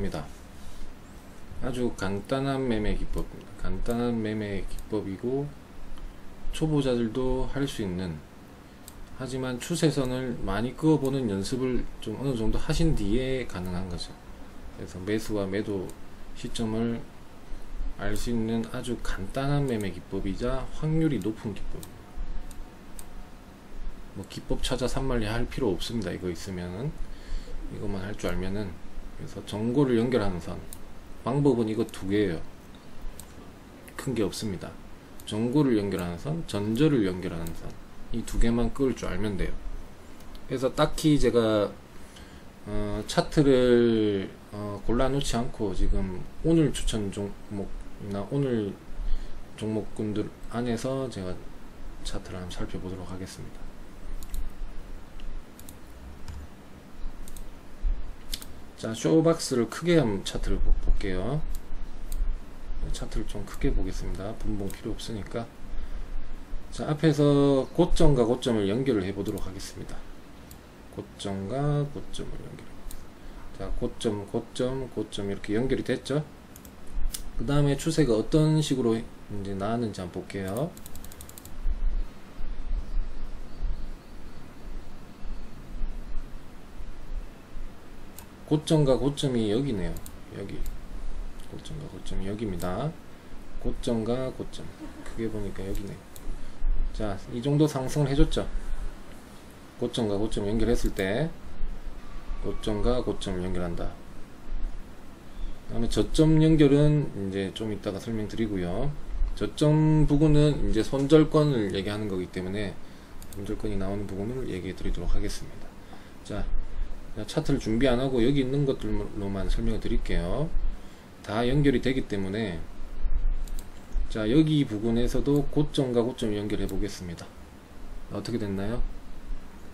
입니다. 아주 간단한 매매 기법입니다. 간단한 매매 기법이고 초보자들도 할 수 있는 하지만 추세선을 많이 그어보는 연습을 좀 어느 정도 하신 뒤에 가능한 거죠. 그래서 매수와 매도 시점을 알 수 있는 아주 간단한 매매 기법이자 확률이 높은 기법입니다. 뭐 기법 찾아 산말리 할 필요 없습니다. 이거 있으면은 이것만 할 줄 알면은 그래서 전고를 연결하는 선 방법은 이거 두 개예요. 큰 게 없습니다. 전고를 연결하는 선 전절을 연결하는 선 이 두 개만 끌 줄 알면 돼요. 그래서 딱히 제가 어, 차트를 어, 골라놓지 않고 지금 오늘 추천 종목이나 오늘 종목군들 안에서 제가 차트를 한번 살펴보도록 하겠습니다 자 쇼박스를 크게 한번 차트를 볼게요. 차트를 좀 크게 보겠습니다. 분봉 필요 없으니까. 자 앞에서 고점과 고점을 연결을 해 보도록 하겠습니다. 고점과 고점을 연결 자 고점 고점 고점 이렇게 연결이 됐죠? 그 다음에 추세가 어떤 식으로 이제 나왔는지 한번 볼게요 고점과 고점이 여기네요. 여기. 고점과 고점이 여기입니다. 고점과 고점. 크게 보니까 여기네. 자, 이 정도 상승을 해줬죠. 고점과 고점 연결했을 때, 고점과 고점을 연결한다. 그 다음에 저점 연결은 이제 좀 이따가 설명드리고요. 저점 부분은 이제 손절권을 얘기하는 거기 때문에 손절권이 나오는 부분을 얘기해 드리도록 하겠습니다. 자, 차트를 준비 안 하고 여기 있는 것들로만 설명을 드릴게요. 다 연결이 되기 때문에 자 여기 부분에서도 고점과 고점 연결해 보겠습니다. 어떻게 됐나요?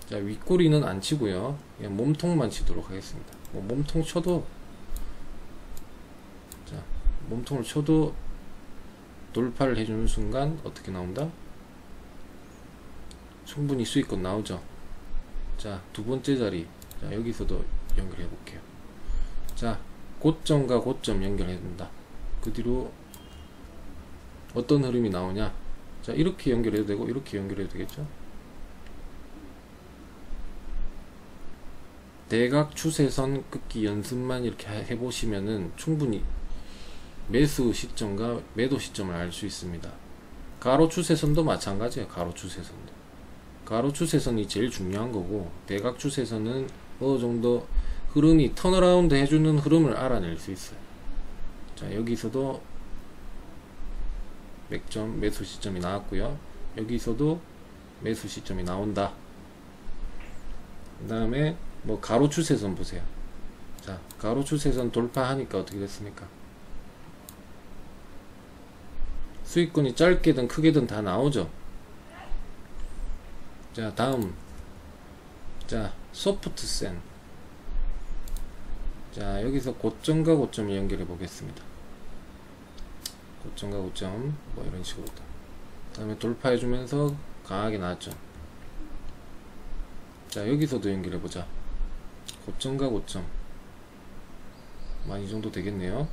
자 윗꼬리는 안 치고요. 그냥 몸통만 치도록 하겠습니다. 뭐 몸통 쳐도 자 몸통을 쳐도 돌파를 해주는 순간 어떻게 나온다? 충분히 수익권 나오죠. 자 두 번째 자리 자 여기서도 연결해 볼게요. 자 고점과 고점 연결해 준다. 그 뒤로 어떤 흐름이 나오냐? 자 이렇게 연결해도 되고 이렇게 연결해도 되겠죠? 대각 추세선 긋기 연습만 이렇게 해보시면은 충분히 매수 시점과 매도 시점을 알 수 있습니다. 가로 추세선도 마찬가지예요 가로 추세선도. 가로 추세선이 제일 중요한 거고 대각 추세선은 어느 정도 흐름이 turnaround 해주는 흐름을 알아낼 수 있어요. 자 여기서도 맥점 매수 시점이 나왔고요. 여기서도 매수 시점이 나온다. 그 다음에 뭐 가로 추세선 보세요. 자 가로 추세선 돌파하니까 어떻게 됐습니까? 수익권이 짧게든 크게든 다 나오죠. 자 다음 자 소프트 센. 자, 여기서 고점과 고점을 연결해 보겠습니다. 고점과 고점, 뭐 이런 식으로. 그 다음에 돌파해 주면서 강하게 나왔죠. 자, 여기서도 연결해 보자. 고점과 고점. 이 정도 되겠네요.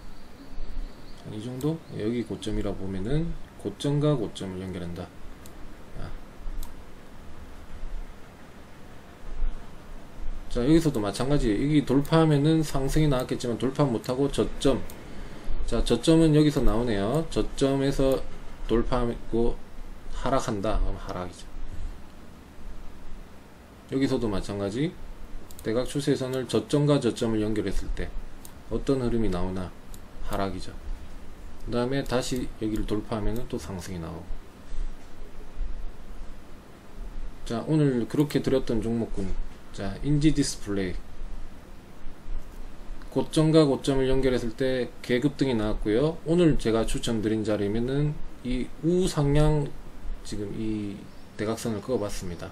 이 정도? 여기 고점이라 보면은 고점과 고점을 연결한다. 자 여기서도 마찬가지. 여기 돌파하면은 상승이 나왔겠지만 돌파 못하고 저점. 자 저점은 여기서 나오네요. 저점에서 돌파하고 하락한다. 그럼 하락이죠. 여기서도 마찬가지. 대각 추세선을 저점과 저점을 연결했을 때 어떤 흐름이 나오나 하락이죠. 그 다음에 다시 여기를 돌파하면 또 상승이 나오고. 자 오늘 그렇게 드렸던 종목군 자 인지디스플레이. 고점과 고점을 연결했을 때 급등이 나왔고요. 오늘 제가 추천드린 자리면은 이 우상향 지금 이 대각선을 그어 봤습니다.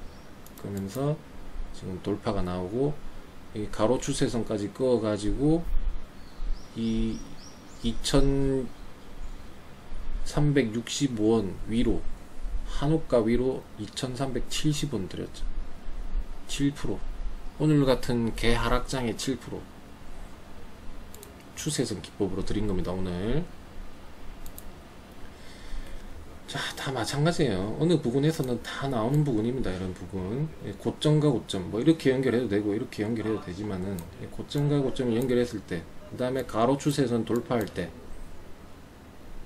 그러면서 지금 돌파가 나오고 이 가로 추세선까지 그어 가지고 이 2365원 위로 한옥가 위로 2370원 드렸죠 7% 오늘 같은 개 하락장의 7% 추세선 기법으로 드린 겁니다 오늘 자, 다 마찬가지예요. 어느 부분에서는 다 나오는 부분입니다. 이런 부분. 예, 고점과 고점. 뭐 이렇게 연결해도 되고 이렇게 연결해도 되지만은 예, 고점과 고점을 연결했을 때, 그 다음에 가로 추세선 돌파할 때,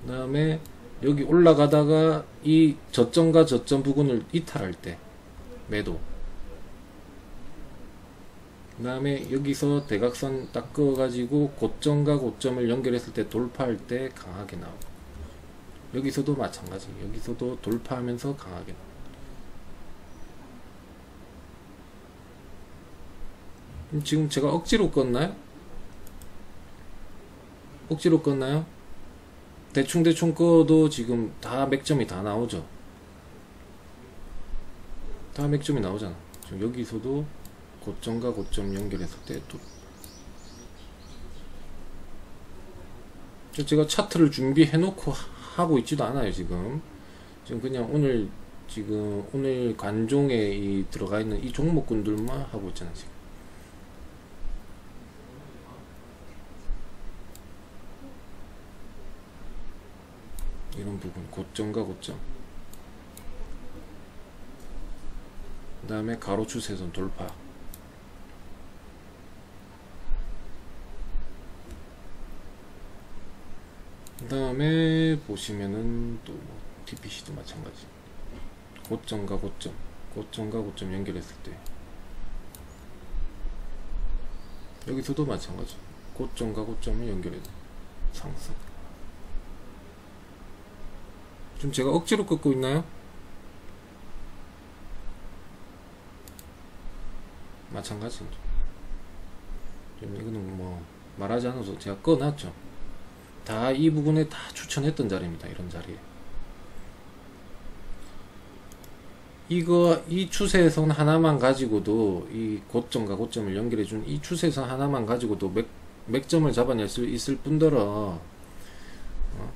그 다음에 여기 올라가다가 이 저점과 저점 부분을 이탈할 때 매도. 그 다음에 여기서 대각선 딱 그어가지고 고점과 고점을 연결했을 때 돌파할 때 강하게 나오고. 여기서도 마찬가지 여기서도 돌파하면서 강하게 지금 제가 억지로 껐나요? 억지로 껐나요? 대충대충 꺼도 지금 다 맥점이 다 나오죠 다 맥점이 나오잖아 지금 여기서도 고점과 고점 연결했을 때 또. 제가 차트를 준비해 놓고 하고 있지도 않아요 지금. 지금 그냥 오늘 지금 오늘 관종에 이 들어가 있는 이 종목군들만 하고 있잖아 지금. 이런 부분 고점과 고점. 그 다음에 가로 추세선 돌파 그 다음에 보시면은 또 뭐 DPC도 마찬가지. 고점과 고점. 고점과 고점 연결했을 때. 여기서도 마찬가지. 고점과 고점을 연결해 상승. 좀 제가 억지로 꺾고 있나요? 마찬가지죠. 좀 이거는 뭐 말하지 않아도 제가 꺼놨죠 다 이 부분에 다 추천했던 자리입니다. 이런 자리에. 이거 이 추세선 하나만 가지고도 이 고점과 고점을 연결해 준 이 추세선 하나만 가지고도 맥, 맥점을 잡아낼 수 있을 뿐더러 어,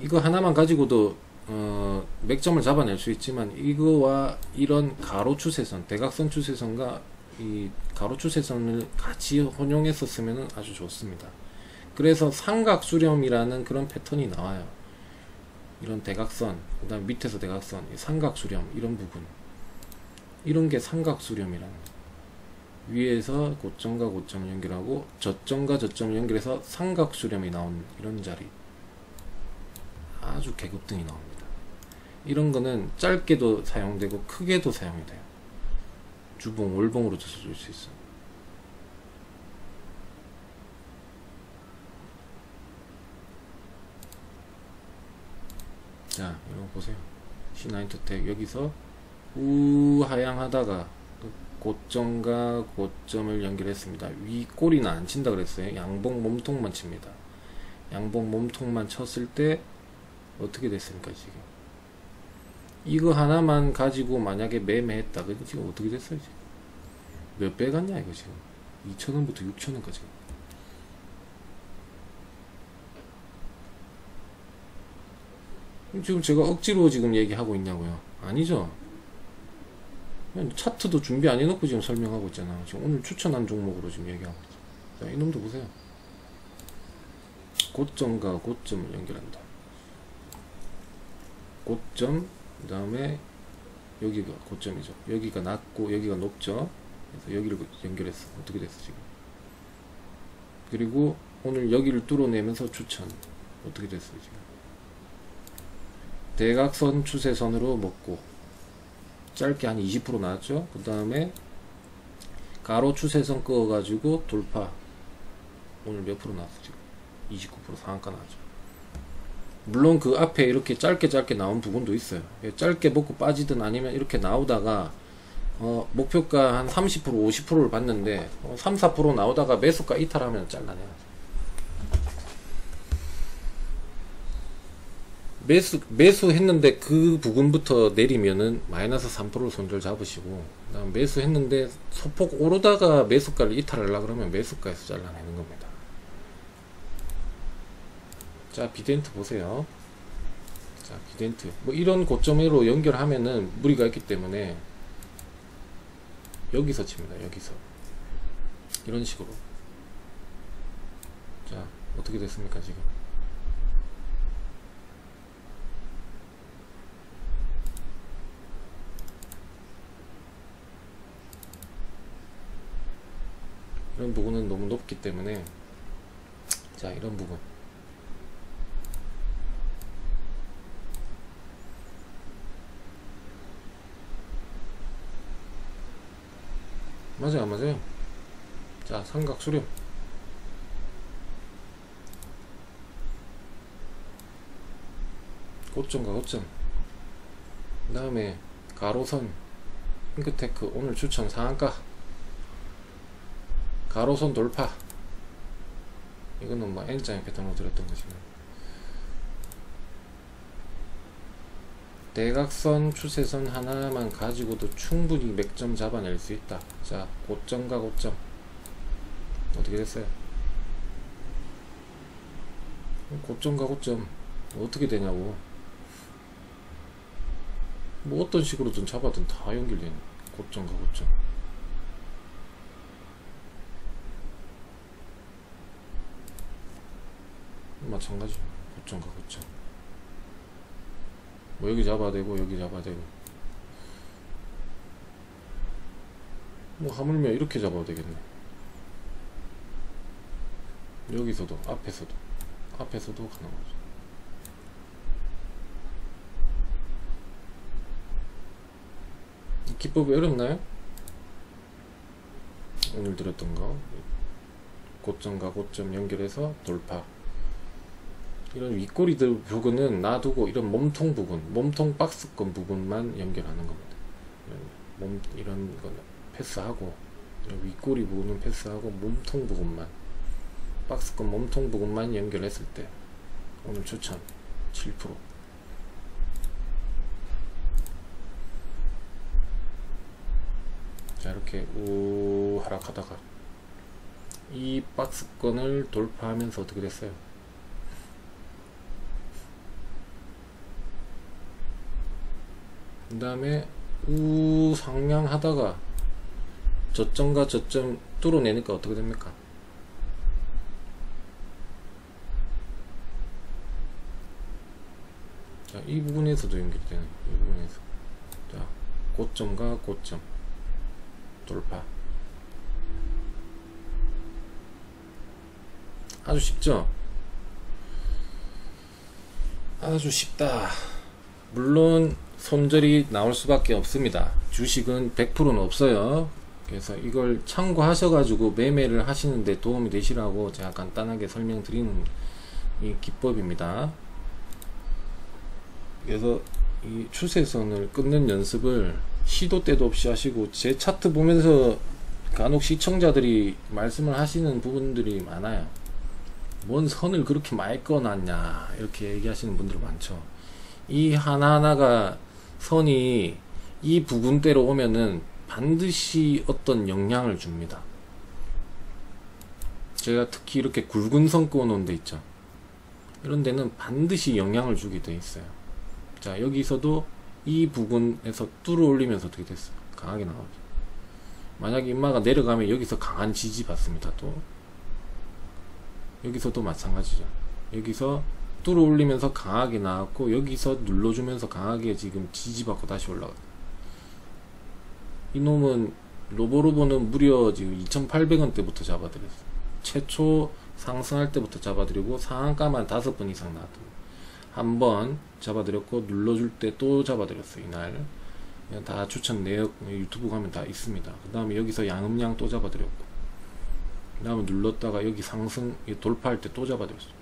이거 하나만 가지고도 어, 맥점을 잡아낼 수 있지만 이거와 이런 가로 추세선 대각선 추세선과 이 가로 추세선을 같이 혼용했었으면 아주 좋습니다. 그래서 삼각수렴이라는 그런 패턴이 나와요. 이런 대각선, 그 다음 밑에서 대각선, 삼각수렴, 이런 부분. 이런 게 삼각수렴이라는 위에서 고점과 고점을 연결하고 저점과 저점을 연결해서 삼각수렴이 나온 이런 자리. 아주 계급등이 나옵니다. 이런 거는 짧게도 사용되고 크게도 사용이 돼요. 주봉, 월봉으로 쳐줄 수 있어요. 자 이거 보세요. C9투텍 여기서 우하향 하다가 고점과 고점을 연결했습니다. 위 꼬리는 안 친다 그랬어요. 양봉 몸통만 칩니다. 양봉 몸통만 쳤을 때 어떻게 됐습니까 지금? 이거 하나만 가지고 만약에 매매했다 그럼 지금 어떻게 됐어요 지금? 몇 배 갔냐 이거 지금? 2천원부터 6천원까지 지금 제가 억지로 지금 얘기하고 있냐고요? 아니죠. 차트도 준비 안 해놓고 지금 설명하고 있잖아. 지금 오늘 추천한 종목으로 지금 얘기하고 있어. 자, 이놈도 보세요. 고점과 고점을 연결한다. 고점, 그 다음에 여기가 고점이죠. 여기가 낮고 여기가 높죠. 그래서 여기를 연결했어. 어떻게 됐어, 지금. 그리고 오늘 여기를 뚫어내면서 추천. 어떻게 됐어요, 지금. 대각선 추세선으로 먹고 짧게 한 20% 나왔죠? 그 다음에 가로 추세선 끄어 가지고 돌파. 오늘 몇 프로 나왔어 지금? 29% 상한가 나왔죠. 물론 그 앞에 이렇게 짧게 짧게 나온 부분도 있어요. 예, 짧게 먹고 빠지든 아니면 이렇게 나오다가 어, 목표가 한 30% 50%를 봤는데 어, 3 4% 나오다가 매수가 이탈하면 잘라내야죠 매수 매수했는데 그 부분부터 내리면은 마이너스 3% 손절 잡으시고 그다음 매수했는데 소폭 오르다가 매수가를 이탈하려 그러면 매수가에서 잘라내는 겁니다. 자 비덴트 보세요. 자 비덴트 뭐 이런 고점으로 연결하면은 무리가 있기 때문에 여기서 칩니다. 여기서 이런 식으로 어떻게 됐습니까 지금 이런 부분은 너무 높기 때문에. 자 이런 부분. 맞아요 안 맞아요. 자 삼각 수렴. 고점과 고점. 그 다음에 가로선 핑크테크 오늘 추천 상한가 가로선 돌파. 이거는 뭐 N장의 패턴으로 드렸던 거지만. 대각선 추세선 하나만 가지고도 충분히 맥점 잡아낼 수 있다. 자 고점과 고점. 어떻게 됐어요? 고점과 고점. 어떻게 되냐고. 뭐 어떤 식으로든 잡아든 다 연결되는 고점과 고점 마찬가지. 고점과 고점 뭐 여기 잡아야 되고 여기 잡아야 되고. 뭐 하물며 이렇게 잡아도 되겠네. 여기서도 앞에서도. 앞에서도 가능하죠. 이 기법이 어렵나요? 오늘 들었던 거. 고점과 고점 연결해서 돌파 이런 윗꼬리들 부분은 놔두고 이런 몸통 부분 몸통 박스권 부분만 연결하는 겁니다 이런, 몸, 이런 거는 패스하고 이런 윗꼬리 부분은 패스하고 몸통 부분만 박스권 몸통 부분만 연결했을 때 오늘 추천 7%자 이렇게 우 하락하다가 이 박스권을 돌파하면서 어떻게 됐어요? 그 다음에 우 상향하다가 저점과 저점 뚫어내니까 어떻게 됩니까? 자, 이 부분에서도 연결이 되는 이 부분에서 자, 고점과 고점 돌파 아주 쉽죠? 아주 쉽다 물론 손절이 나올 수밖에 없습니다. 주식은 100%는 없어요. 그래서 이걸 참고하셔가지고 매매를 하시는데 도움이 되시라고 제가 간단하게 설명드리는 이 기법입니다. 그래서 이 추세선을 끊는 연습을 시도 때도 없이 하시고 제 차트 보면서 간혹 시청자들이 말씀을 하시는 부분들이 많아요. 뭔 선을 그렇게 많이 꺼놨냐 이렇게 얘기하시는 분들 많죠. 이 하나하나가 선이 이 부분대로 오면은 반드시 어떤 영향을 줍니다. 제가 특히 이렇게 굵은 선 꺼놓은 데 있죠. 이런 데는 반드시 영향을 주게 돼 있어요. 자 여기서도 이 부분에서 뚫어 올리면서 어떻게 됐어? 강하게 나오죠. 만약에 인마가 내려가면 여기서 강한 지지 받습니다 또. 여기서도 마찬가지죠. 여기서 뚫어 올리면서 강하게 나왔고 여기서 눌러주면서 강하게 지금 지지받고 다시 올라가 이놈은 로보로보는 무려 지금 2800원대부터 잡아드렸어 최초 상승할 때부터 잡아드리고 상한가만 다섯 번 이상 나왔던 한 번 잡아드렸고 눌러줄 때 또 잡아드렸어요 이날. 다 추천 내역 유튜브 가면 다 있습니다. 그 다음에 여기서 양음량 또 잡아드렸고 그 다음에 눌렀다가 여기 상승 돌파할 때 또 잡아드렸어요.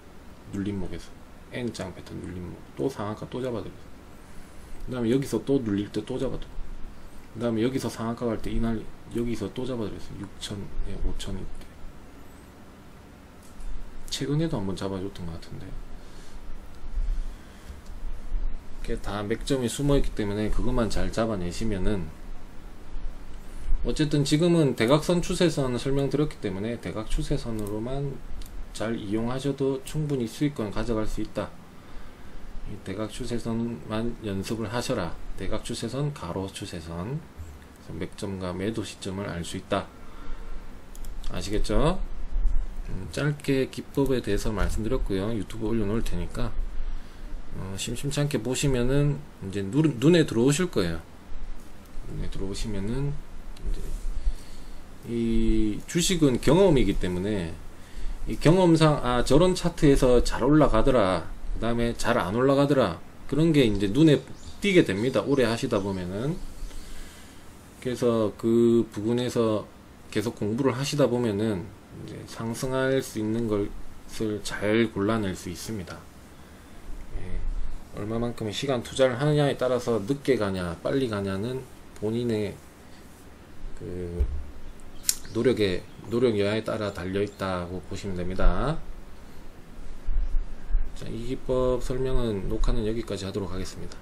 눌림목에서 N장 패턴 눌림목 또 상한가 또 잡아드렸어요 그 다음에 여기서 또 눌릴 때 또 잡아드렸어요 그 다음에 여기서 상한가 갈 때 이날 여기서 또 잡아드렸어요 6천, 예, 5천이 때. 최근에도 한번 잡아줬던 것 같은데. 이렇게 다 맥점이 숨어있기 때문에 그것만 잘 잡아내시면은 어쨌든 지금은 대각선 추세선 설명드렸기 때문에 대각 추세선으로만 잘 이용하셔도 충분히 수익권 가져갈 수 있다. 대각 추세선만 연습을 하셔라. 대각 추세선 가로 추세선. 맥점과 매도 시점을 알 수 있다. 아시겠죠? 음, 짧게 기법에 대해서 말씀드렸고요. 유튜브 올려놓을 테니까 어, 심심찮게 보시면은 이제 눈, 눈에 들어오실 거예요. 눈에 들어오시면은 이제 이 주식은 경험이기 때문에 이 경험상 아 저런 차트에서 잘 올라가더라 그 다음에 잘 안 올라가더라 그런 게 이제 눈에 띄게 됩니다 오래 하시다 보면은. 그래서 그 부분에서 계속 공부를 하시다 보면은 이제 상승할 수 있는 것을 잘 골라낼 수 있습니다. 예, 얼마만큼의 시간 투자를 하느냐에 따라서 늦게 가냐 빨리 가냐는 본인의 그 노력의 노력 여하에 따라 달려 있다고 보시면 됩니다. 자, 이 기법 설명은 녹화는 여기까지 하도록 하겠습니다.